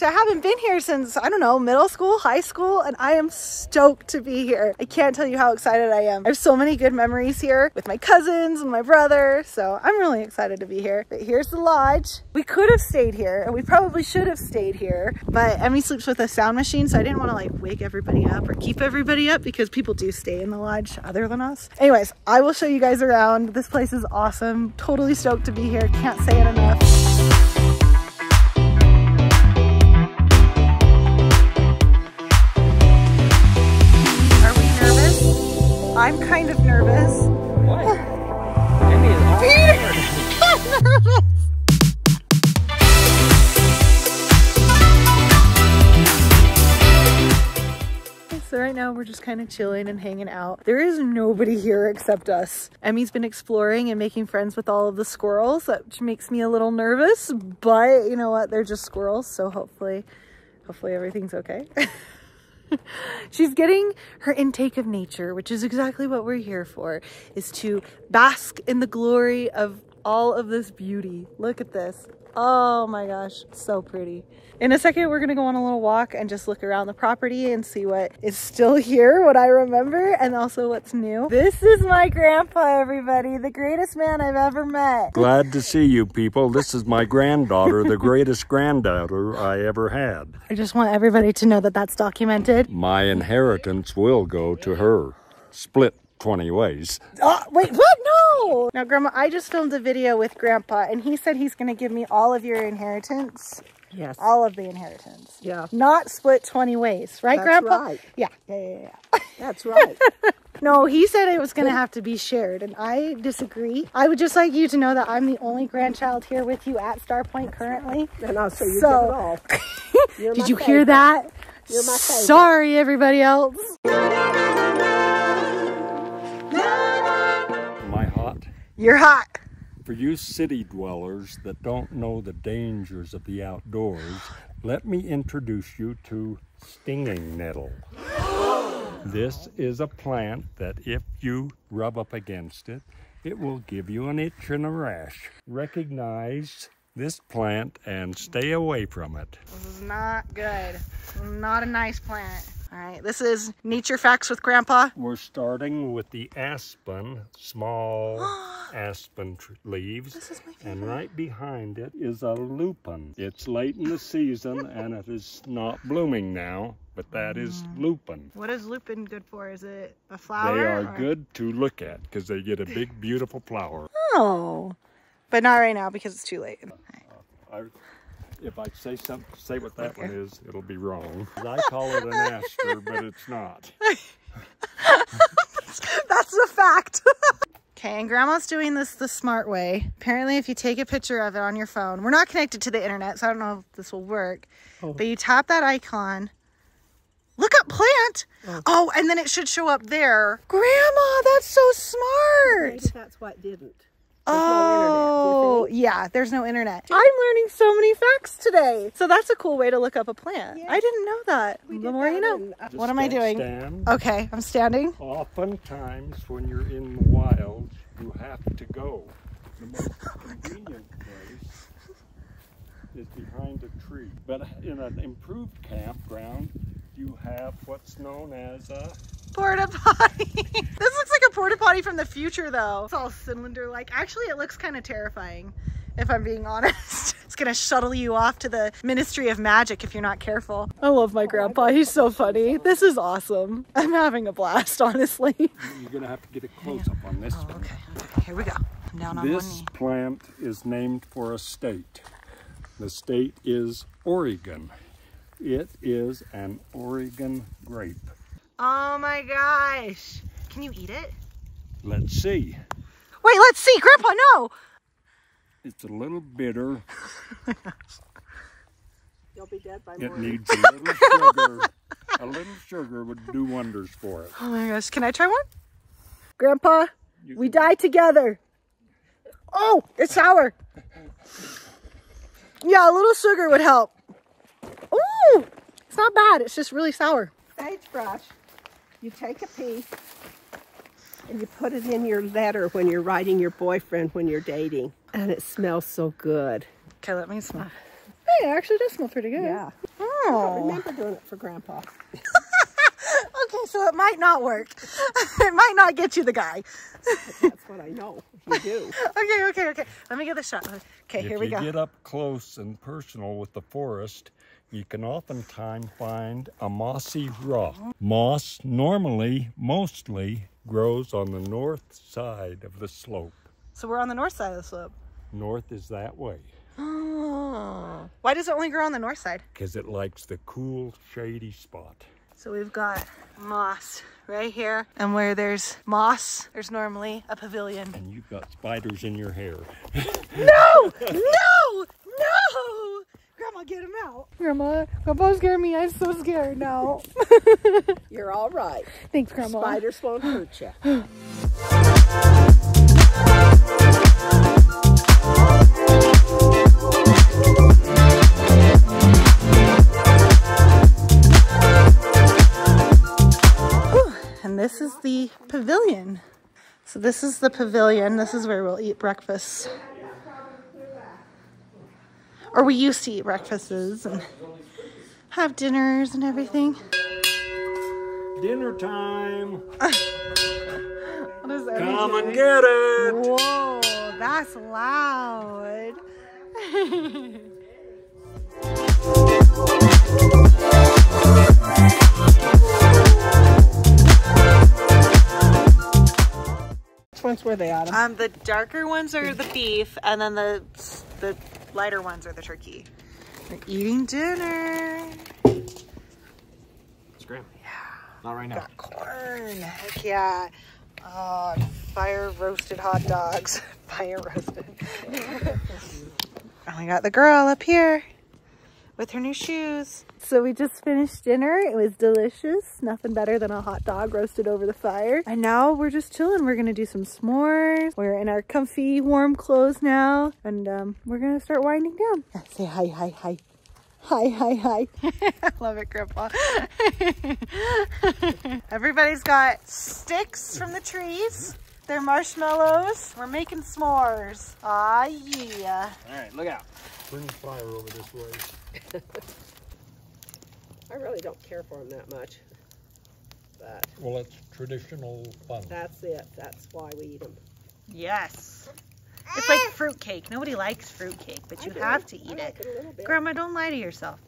Gosh, I haven't been here since, I don't know, middle school, high school, and I am stoked to be here. I can't tell you how excited I am. I have so many good memories here with my cousins and my brother, so I'm really excited to be here. But here's the lodge. We could have stayed here, and we probably should have stayed here, but Emi sleeps with a sound machine, so I didn't want to like wake everybody up or keep everybody up because people do stay in the lodge other than us. Anyways, I will show you guys around. This place is awesome. Totally stoked to be here. Can't say it enough. I'm kind of nervous. What? Oh. Emi is all Peter! nervous. So right now we're just kind of chilling and hanging out. There is nobody here except us. Emi's been exploring and making friends with all of the squirrels, which makes me a little nervous, but you know what? They're just squirrels, so hopefully, hopefully everything's okay. She's getting her intake of nature, which is exactly what we're here for, is to bask in the glory of all of this beauty. Look at this. Oh my gosh, so pretty. In a second, we're gonna go on a little walk and just look around the property and see what is still here, what I remember, and also what's new. This is my grandpa, everybody, the greatest man I've ever met. Glad to see you people. This is my granddaughter, the greatest granddaughter I ever had. I just want everybody to know that that's documented. My inheritance will go to her, split 20 ways. Oh, wait, what? No! Now, Grandma, I just filmed a video with Grandpa, and he said he's going to give me all of your inheritance. Yes. All of the inheritance. Yeah. Not split 20 ways, right, That's Grandpa? right. Yeah, yeah, yeah, yeah. That's right. no, he said it was going to have to be shared, and I disagree. I would just like you to know that I'm the only grandchild here with you at Starpoint currently. and also you So- get it all. Did my you hear that? You're my favorite. Sorry, everybody else. You're hot. For you city dwellers that don't know the dangers of the outdoors, let me introduce you to stinging nettle. This is a plant that if you rub up against it, it will give you an itch and a rash. Recognize this plant and stay away from it. This is not good. Not a nice plant. All right, this is Nature Facts with Grandpa. We're starting with the aspen, small aspen leaves. This is my favorite. And right behind it is a lupin. It's late in the season and it is not blooming now, but that is mm. lupin. What is lupin good for? Is it a flower? They are or- good to look at because they get a big, beautiful flower. Oh, but not right now because it's too late. Uh, I, if I say something, say what that Okay. one is, it'll be wrong. I call it an aster, but it's not. That's a fact. okay, and Grandma's doing this the smart way. Apparently, if you take a picture of it on your phone, we're not connected to the internet, so I don't know if this will work. Oh. But you tap that icon. Look up plant. Oh. oh. and then it should show up there. Grandma, that's so smart. Maybe that's what didn't. Oh, no internet, yeah, there's no internet. I'm learning so many facts today. So that's a cool way to look up a plant. I didn't know that. We the did more you know. in, uh, What am I doing? Stand. Okay, I'm standing. Oftentimes, when you're in the wild, you have to go. The most convenient place is behind a tree. But in an improved campground, you have what's known as a Porta potty. this looks like a porta potty from the future though. It's all cylinder like. Actually, it looks kind of terrifying if I'm being honest. It's gonna shuttle you off to the Ministry of Magic if you're not careful. I love my oh grandpa. He's so funny. This is awesome. I'm having a blast, honestly. You're gonna have to get a close up on this oh, one. Okay, okay, here we go. I'm down on one This knee. plant is named for a state. The state is Oregon. It is an Oregon grape. Oh my gosh. Can you eat it? Let's see. Wait, let's see. Grandpa, no. It's a little bitter. You'll be dead by It morning. needs a little sugar. A little sugar would do wonders for it. Oh my gosh. Can I try one? Grandpa, You we die together. Oh, it's sour. Yeah, a little sugar would help. Ooh, it's not bad. It's just really sour. Sagebrush, you take a piece and you put it in your letter when you're writing your boyfriend when you're dating. And it smells so good. Okay, let me smell. Hey, it actually does smell pretty good. Yeah. Oh. I remember doing it for Grandpa. Okay, so it might not work. it might not get you the guy. That's what I know. You do. Okay, okay, okay. Let me get the shot. Okay, If here we go. If you go. get up close and personal with the forest, you can oftentimes find a mossy rock. Moss normally, mostly, grows on the north side of the slope. So we're on the north side of the slope. North is that way Oh. Why does it only grow on the north side? because it likes the cool, shady spot. So we've got moss right here. And where there's moss, there's normally a pavilion. And you've got spiders in your hair. No! No! No! Grandma, get him out. Grandma, Grandpa scared me. I'm so scared now. You're all right. Thanks, Grandma. Spiders won't hurt you. And this is the pavilion. So this is the pavilion. This is where we'll eat breakfast. Or we used to eat breakfasts and have dinners and everything. Dinner time! What is that? Come and get it! Whoa, that's loud. Which ones were they, Autumn? Um, the darker ones are the beef, and then the the lighter ones are the turkey. We're eating dinner. Scram. Yeah. Not right now. Got corn. Heck yeah. Oh, fire roasted hot dogs. Fire roasted. and we got the girl up here with her new shoes. So we just finished dinner. It was delicious. Nothing better than a hot dog roasted over the fire. And now we're just chilling. We're gonna do some s'mores. We're in our comfy, warm clothes now. And um, we're gonna start winding down. Yeah, say hi, hi, hi. Hi, hi, hi. I love it, Grandpa. Everybody's got sticks from the trees. They're marshmallows. We're making s'mores. Ah, yeah. All right, look out. Bring the fire over this way. I really don't care for them that much. But Well, it's traditional fun. that's it. That's why we eat them. Yes. It's like fruitcake. Nobody likes fruitcake, but you have to I eat like it. it a bit. Grandma, don't lie to yourself.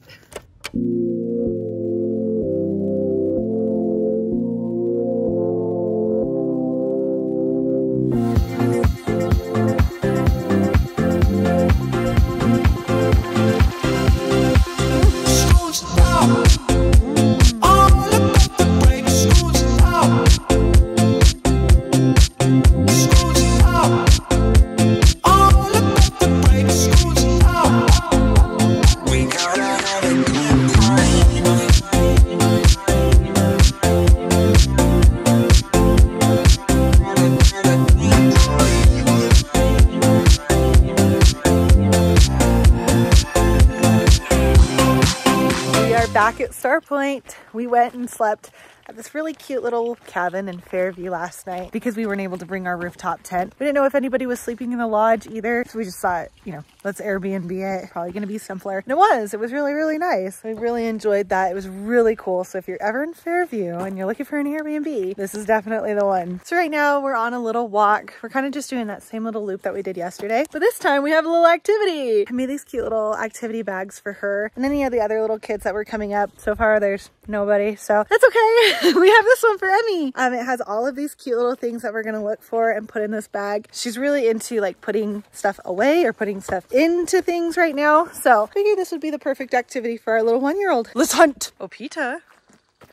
At Starpoint. We went and slept at this really cute little cabin in Fairview last night because we weren't able to bring our rooftop tent. We didn't know if anybody was sleeping in the lodge either. So we just thought, you know, let's Airbnb it. Probably going to be simpler. And it was. It was really, really nice. We really enjoyed that. It was really cool. So if you're ever in Fairview and you're looking for an Airbnb, this is definitely the one. So right now we're on a little walk. We're kind of just doing that same little loop that we did yesterday. But this time we have a little activity. I made these cute little activity bags for her and any of the other little kids that were coming up. So far there's nobody. So that's okay. we have this one for Emi. Um, it has all of these cute little things that we're going to look for and put in this bag. She's really into like putting stuff away or putting stuff into things right now. So I figured this would be the perfect activity for our little one-year-old. Let's hunt. Oh, Peta.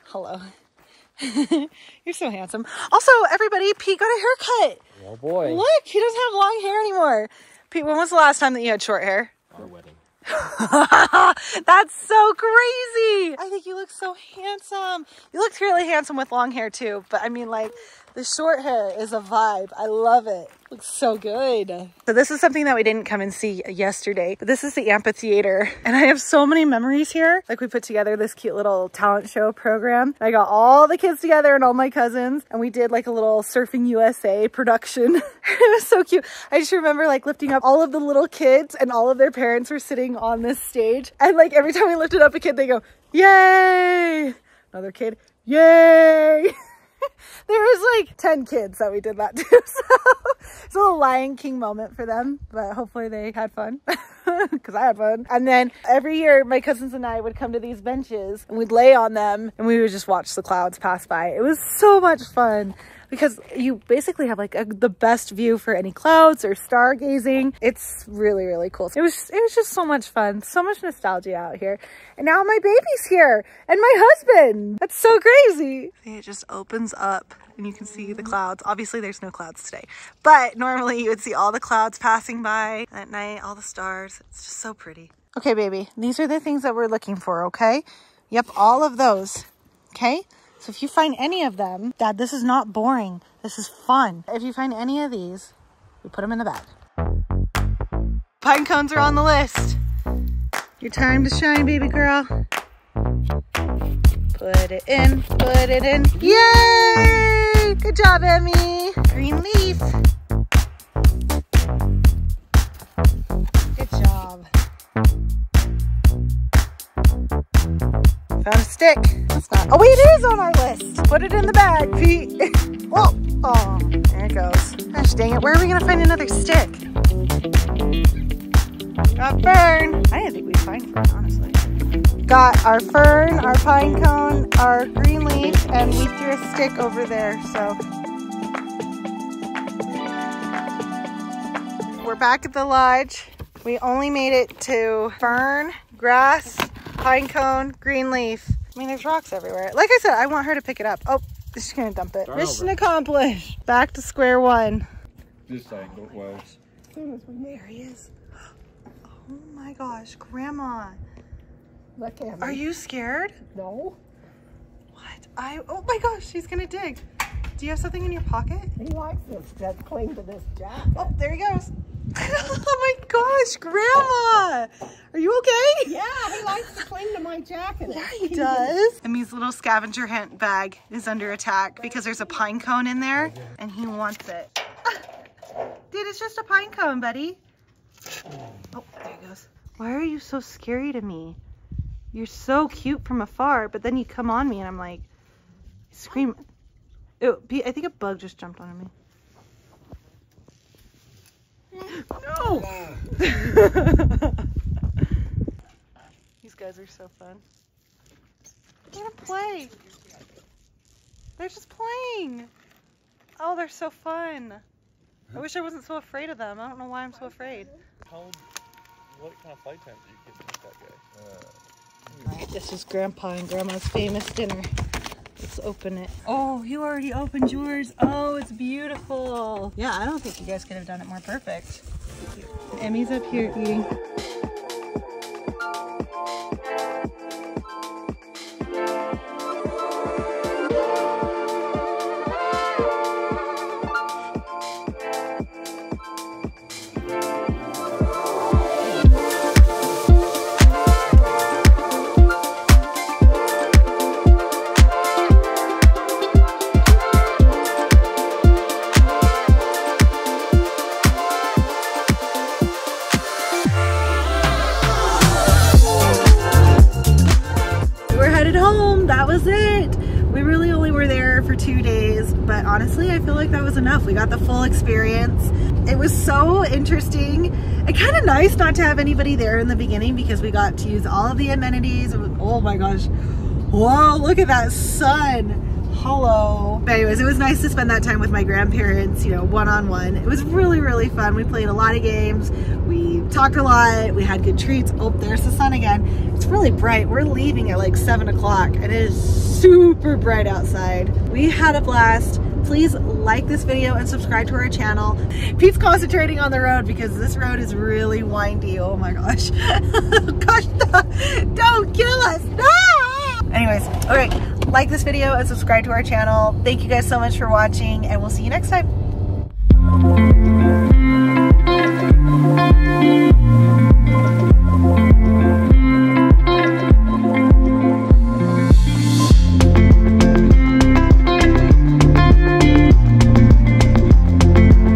Hello. You're so handsome. Also, everybody, Pete got a haircut. Oh boy. Look, he doesn't have long hair anymore. Pete, when was the last time that you had short hair? Our wedding. That's so crazy. I think you look so handsome. You looked really handsome with long hair too, but I mean like the short hair is a vibe. I love it. Looks so good. So this is something that we didn't come and see yesterday, but this is the amphitheater. And I have so many memories here. Like we put together this cute little talent show program. I got all the kids together and all my cousins and we did like a little Surfing USA production. it was so cute. I just remember like lifting up all of the little kids and all of their parents were sitting on this stage. And like every time we lifted up a kid, they go, yay! Another kid, yay! there was like 10 kids that we did that to. So it's a little Lion King moment for them, but hopefully they had fun because I had fun. And then every year, my cousins and I would come to these benches and we'd lay on them and we would just watch the clouds pass by. It was so much fun because you basically have like a, the best view for any clouds or stargazing. It's really, really cool. It was, it was just so much fun. So much nostalgia out here. And now my baby's here and my husband. That's so crazy. It just opens up and you can see the clouds. Obviously there's no clouds today, but normally you would see all the clouds passing by at night, all the stars. It's just so pretty. Okay, baby, these are the things that we're looking for, okay? Yep, all of those, okay? So if you find any of them, Dad, this is not boring. This is fun. If you find any of these, we put them in the bag. Pine cones are on the list. Your time to shine, baby girl. Put it in, put it in. Yay! Good job, Emi. Green leaf. Stick. That's not. Oh wait, it is on our list. Put it in the bag, Pete. Whoa. Oh, oh, there it goes. Gosh dang it. Where are we gonna find another stick? Got fern. I didn't think we'd find fern, honestly. Got our fern, our pine cone, our green leaf, and we threw a stick over there. So we're back at the lodge. We only made it to fern, grass, pine cone, green leaf. I mean, there's rocks everywhere. Like I said, I want her to pick it up. Oh, she's gonna dump it. Start Mission over. accomplished. Back to square one. This angle was. As soon as we make There he is. Oh my gosh, Grandma. look at Are you scared? No, What? I, oh my gosh, she's gonna dig. Do you have something in your pocket? he likes this. Just cling to this jacket. Oh, there he goes. oh my gosh, Grandma. Are you okay? Yeah, he likes to cling to my jacket. Yeah, he does. Emi's little scavenger hunt bag is under attack because there's a pine cone in there and he wants it. Dude, it's just a pine cone, buddy. Oh, there he goes. Why are you so scary to me? You're so cute from afar, but then you come on me and I'm like, scream. Ew, Pete, I think a bug just jumped on me. No! These guys are so fun. Let them play. They're just playing. Oh, they're so fun. I wish I wasn't so afraid of them. I don't know why I'm so afraid. How, what kind of flight time do you get with that guy? All right, this is Grandpa and Grandma's famous dinner. Let's open it. Oh, you already opened yours. Oh, it's beautiful. Yeah, I don't think you guys could have done it more perfect. Emi's up here eating. Interesting and kind of nice not to have anybody there in the beginning because we got to use all of the amenities. Oh my gosh. Whoa, look at that sun. Hello. But anyways, it was nice to spend that time with my grandparents, you know, one-on-one. It was really, really fun. We played a lot of games. We talked a lot. We had good treats. Oh, there's the sun again. It's really bright. We're leaving at like seven o'clock and it is super bright outside. We had a blast. Please like this video and subscribe to our channel. Pete's concentrating on the road because this road is really windy. Oh my gosh. gosh, no, don't kill us. No! Anyways, all right. Like this video and subscribe to our channel. Thank you guys so much for watching and we'll see you next time.